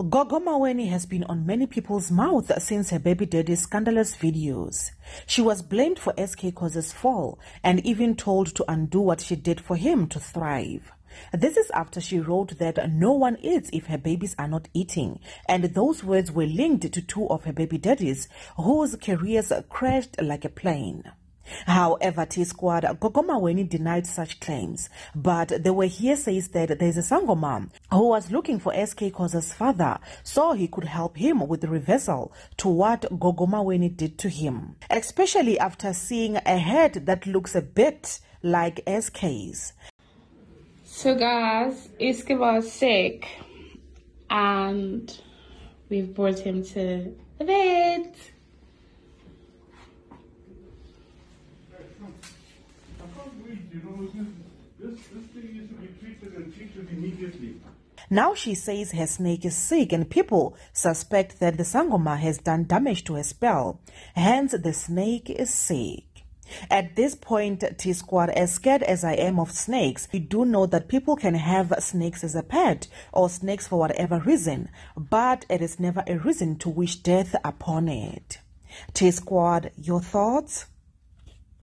Gogo Maweni has been on many people's mouth since her baby daddy's scandalous videos. She was blamed for SK Khoza's fall and even told to undo what she did for him to thrive. This is after she wrote that no one eats if her babies are not eating, and those words were linked to two of her baby daddies whose careers crashed like a plane. However, T Squad Gogo Maweni denied such claims, but there were hearsays that there's a Sangoma who was looking for SK Khoza's father so he could help him with the reversal to what Gogo Maweni did to him, especially after seeing a head that looks a bit like SK's. So, guys, Iska was sick, and we've brought him to the vet. You know, this, this thing needs to be treated and treated immediately. Now she says her snake is sick and people suspect that the Sangoma has done damage to her spell. Hence, the snake is sick. At this point, T Squad, as scared as I am of snakes, we do know that people can have snakes as a pet or snakes for whatever reason, but it is never a reason to wish death upon it. T Squad, your thoughts?